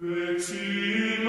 Vexi